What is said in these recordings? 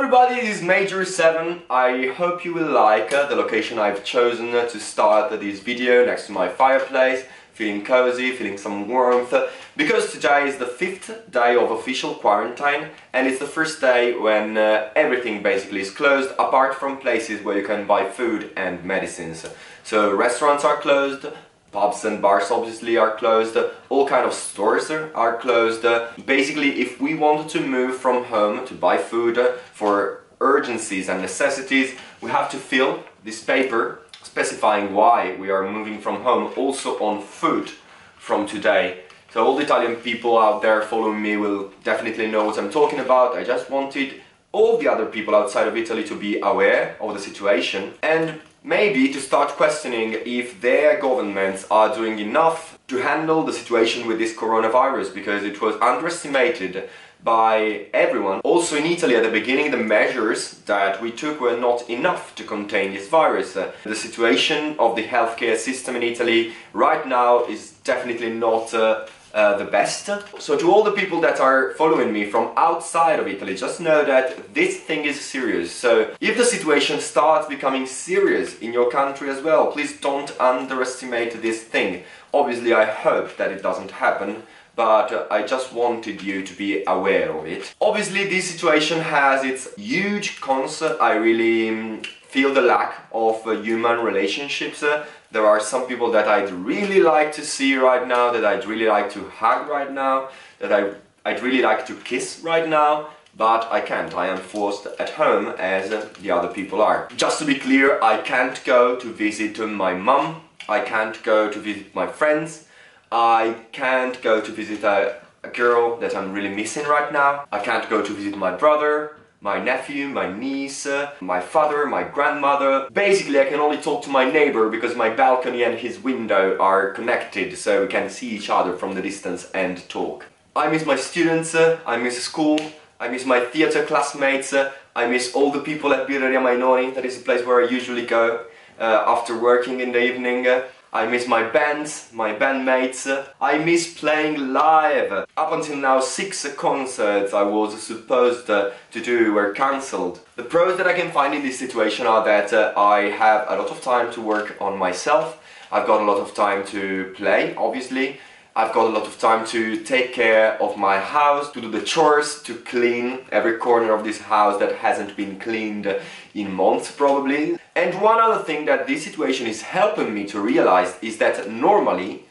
everybody, this is Major7even. I hope you will like uh, the location I've chosen uh, to start this video next to my fireplace, feeling cozy, feeling some warmth, because today is the fifth day of official quarantine and it's the first day when uh, everything basically is closed apart from places where you can buy food and medicines. So restaurants are closed, pubs and bars obviously are closed, all kind of stores are closed. Basically, if we wanted to move from home to buy food for urgencies and necessities, we have to fill this paper specifying why we are moving from home also on food from today. So all the Italian people out there following me will definitely know what I'm talking about. I just wanted all the other people outside of Italy to be aware of the situation and maybe to start questioning if their governments are doing enough to handle the situation with this coronavirus because it was underestimated by everyone. Also in Italy at the beginning the measures that we took were not enough to contain this virus. The situation of the healthcare system in Italy right now is definitely not uh, uh, the best. So to all the people that are following me from outside of Italy, just know that this thing is serious. So if the situation starts becoming serious in your country as well, please don't underestimate this thing. Obviously I hope that it doesn't happen, but I just wanted you to be aware of it. Obviously this situation has its huge cons. I really um, feel the lack of uh, human relationships. Uh, there are some people that I'd really like to see right now, that I'd really like to hug right now, that I, I'd really like to kiss right now, but I can't. I am forced at home as uh, the other people are. Just to be clear, I can't go to visit my mum, I can't go to visit my friends, I can't go to visit a, a girl that I'm really missing right now, I can't go to visit my brother, my nephew, my niece, uh, my father, my grandmother. Basically I can only talk to my neighbor because my balcony and his window are connected so we can see each other from the distance and talk. I miss my students, uh, I miss school, I miss my theatre classmates, uh, I miss all the people at Birreria Mainoni, that is the place where I usually go uh, after working in the evening. I miss my bands, my bandmates. I miss playing live. Up until now, six concerts I was supposed to do were cancelled. The pros that I can find in this situation are that uh, I have a lot of time to work on myself. I've got a lot of time to play, obviously. I've got a lot of time to take care of my house, to do the chores, to clean every corner of this house that hasn't been cleaned in months probably. And one other thing that this situation is helping me to realize is that normally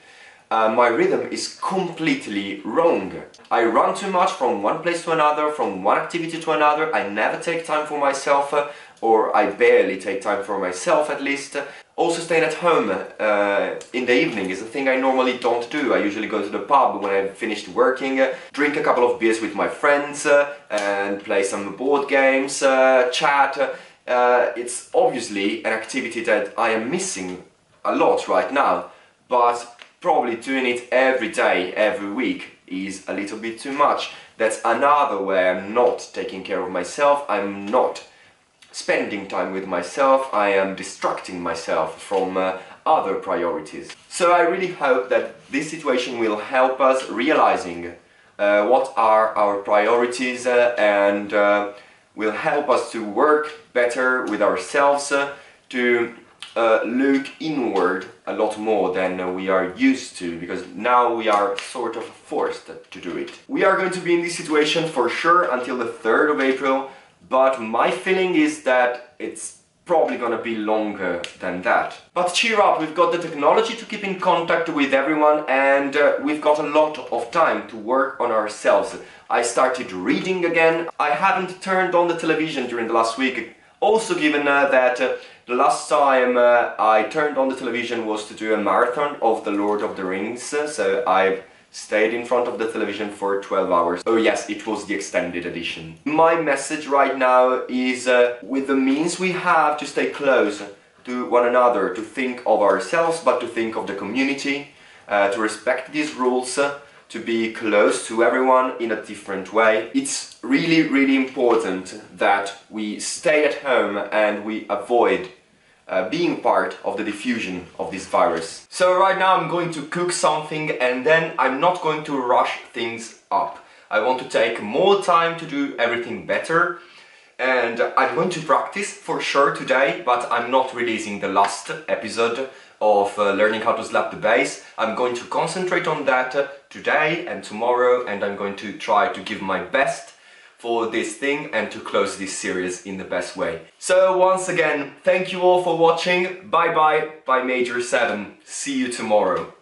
uh, my rhythm is completely wrong. I run too much from one place to another, from one activity to another, I never take time for myself, uh, or I barely take time for myself at least. Also staying at home uh, in the evening is a thing I normally don't do. I usually go to the pub when I've finished working, uh, drink a couple of beers with my friends uh, and play some board games, uh, chat. It's obviously an activity that I am missing a lot right now, but probably doing it every day, every week is a little bit too much. That's another way I'm not taking care of myself, I'm not spending time with myself, I am distracting myself from uh, other priorities. So I really hope that this situation will help us realizing uh, what are our priorities uh, and uh, will help us to work better with ourselves, uh, to uh, look inward a lot more than we are used to because now we are sort of forced to do it. We are going to be in this situation for sure until the 3rd of April but my feeling is that it's probably gonna be longer than that. But cheer up, we've got the technology to keep in contact with everyone and uh, we've got a lot of time to work on ourselves. I started reading again. I haven't turned on the television during the last week. Also given uh, that uh, the last time uh, I turned on the television was to do a marathon of The Lord of the Rings, so I've stayed in front of the television for 12 hours. Oh yes, it was the extended edition. My message right now is uh, with the means we have to stay close to one another, to think of ourselves but to think of the community, uh, to respect these rules, uh, to be close to everyone in a different way. It's really, really important that we stay at home and we avoid uh, being part of the diffusion of this virus. So right now I'm going to cook something and then I'm not going to rush things up. I want to take more time to do everything better and I'm going to practice for sure today, but I'm not releasing the last episode of uh, learning how to slap the bass. I'm going to concentrate on that uh, today and tomorrow and I'm going to try to give my best for this thing and to close this series in the best way. So once again, thank you all for watching. Bye bye by Major7even. See you tomorrow.